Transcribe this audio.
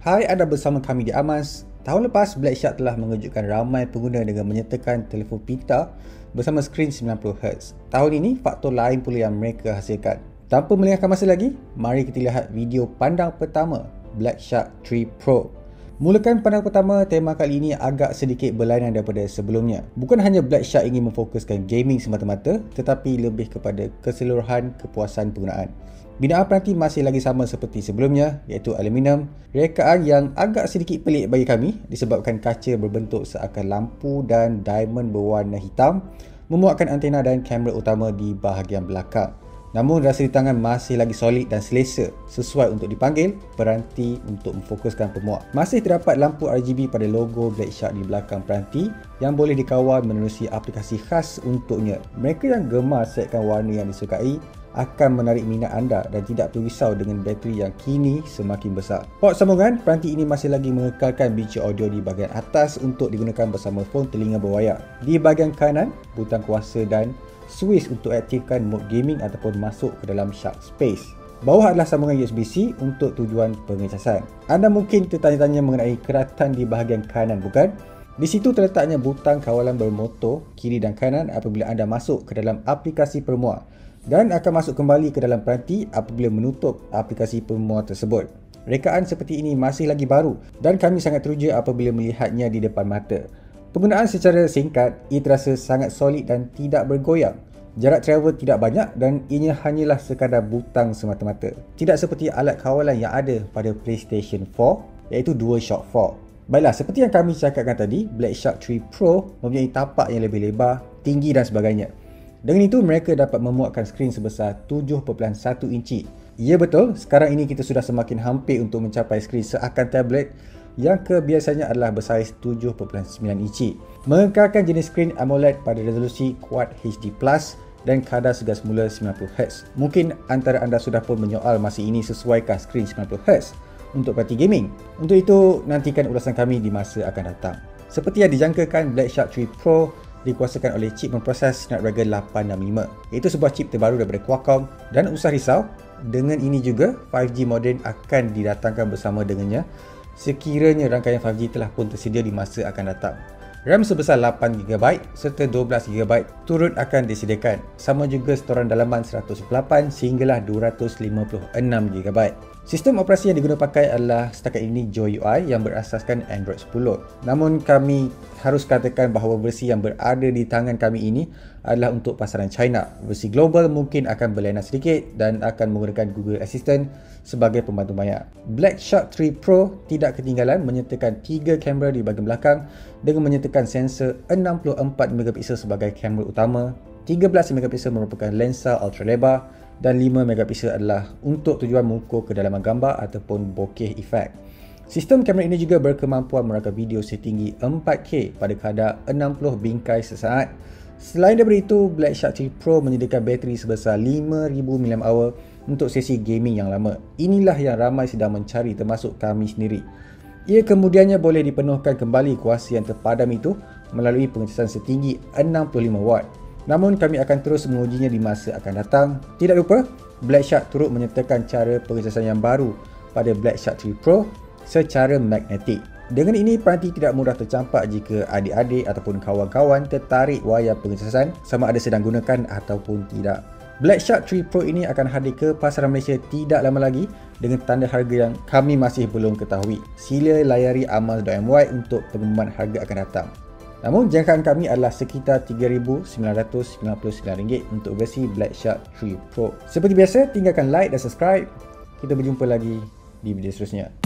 Hai, anda bersama kami di Amas. Tahun lepas, Black Shark telah mengejutkan ramai pengguna dengan menyertakan telefon pintar bersama skrin 90Hz. Tahun ini, faktor lain pula yang mereka hasilkan. Tanpa melengahkan masa lagi, mari kita lihat video pandang pertama Black Shark 3 Pro. Mulakan pandang pertama, tema kali ini agak sedikit berlainan daripada sebelumnya. Bukan hanya Black Shark ingin memfokuskan gaming semata-mata, tetapi lebih kepada keseluruhan kepuasan penggunaan. Binaan peranti masih lagi sama seperti sebelumnya iaitu aluminium. Rekaan yang agak sedikit pelik bagi kami disebabkan kaca berbentuk seakan lampu dan diamond berwarna hitam memuatkan antena dan kamera utama di bahagian belakang. Namun rasa di tangan masih lagi solid dan selesa sesuai untuk dipanggil peranti untuk memfokuskan pemuat. Masih terdapat lampu RGB pada logo Black Shark di belakang peranti yang boleh dikawal menerusi aplikasi khas untuknya. Mereka yang gemar setkan warna yang disukai akan menarik minat anda dan tidak perlu risau dengan bateri yang kini semakin besar. Port sambungan, peranti ini masih lagi mengekalkan biji audio di bahagian atas untuk digunakan bersama phone telinga berwayar. Di bahagian kanan, butang kuasa dan switch untuk aktifkan mode gaming ataupun masuk ke dalam Shark Space. Bawah adalah sambungan USB-C untuk tujuan pengecasan. Anda mungkin tertanya-tanya mengenai keratan di bahagian kanan bukan? Di situ terletaknya butang kawalan bermotor kiri dan kanan apabila anda masuk ke dalam aplikasi permuat dan akan masuk kembali ke dalam peranti apabila menutup aplikasi pemuat tersebut. Rekaan seperti ini masih lagi baru dan kami sangat teruja apabila melihatnya di depan mata. Penggunaan secara singkat, ia terasa sangat solid dan tidak bergoyang. Jarak travel tidak banyak dan ianya hanyalah sekadar butang semata-mata. Tidak seperti alat kawalan yang ada pada PlayStation 4 iaitu DualShock 4. Baiklah, seperti yang kami cakapkan tadi, Black Shark 3 Pro mempunyai tapak yang lebih lebar, tinggi dan sebagainya. Dengan itu, mereka dapat memuatkan skrin sebesar 7.1 inci. Ya betul, sekarang ini kita sudah semakin hampir untuk mencapai skrin seakan tablet yang kebiasaannya adalah bersaiz 7.9 inci. Mengekalkan jenis skrin AMOLED pada resolusi Quad HD Plus dan kadar segas semula 90Hz. Mungkin antara anda sudah pun menyoal masih ini sesuaikah skrin 90Hz untuk parti gaming. Untuk itu, nantikan ulasan kami di masa akan datang. Seperti yang dijangkakan, Black Shark 3 Pro dikuasakan oleh chip memproses Snapdragon 865 iaitu sebuah chip terbaru daripada Qualcomm dan usah risau dengan ini juga 5G modern akan didatangkan bersama dengannya sekiranya rangkaian 5G telah pun tersedia di masa akan datang RAM sebesar 8GB serta 12GB turut akan disediakan. Sama juga storan dalaman 128 sehinggalah 256GB. Sistem operasi yang digunakan pakai adalah setakat ini Joy UI yang berasaskan Android 10. Namun kami harus katakan bahawa versi yang berada di tangan kami ini adalah untuk pasaran China. Versi global mungkin akan berlainan sedikit dan akan menggunakan Google Assistant sebagai pembantu maya. Black Shark 3 Pro tidak ketinggalan menyertakan 3 kamera di bahagian belakang dengan menyertakan sensor 64MP sebagai kamera utama, 13MP merupakan lensa ultra lebar dan 5MP adalah untuk tujuan mengukur kedalaman gambar ataupun bokeh efek. Sistem kamera ini juga berkemampuan merakam video setinggi 4K pada kadar 60 bingkai sesaat. Selain daripada itu, Black Shark 3 Pro menyediakan bateri sebesar 5000 mAh untuk sesi gaming yang lama. Inilah yang ramai sedang mencari termasuk kami sendiri. Ia kemudiannya boleh dipenuhkan kembali kuasa yang terpadam itu melalui pengecasan setinggi 65W. Namun kami akan terus mengujinya di masa akan datang. Tidak lupa, Black Shark turut menyertakan cara pengecasan yang baru pada Black Shark 3 Pro secara magnetik. Dengan ini, peranti tidak mudah tercampak jika adik-adik ataupun kawan-kawan tertarik wayar pengecasan sama ada sedang gunakan ataupun tidak. Black Shark 3 Pro ini akan hadir ke pasaran Malaysia tidak lama lagi dengan tanda harga yang kami masih belum ketahui. Sila layari amal.my untuk pengumuman harga akan datang. Namun jangkaan kami adalah sekitar RM3,999 untuk versi Black Shark 3 Pro. Seperti biasa, tinggalkan like dan subscribe. Kita berjumpa lagi di video seterusnya.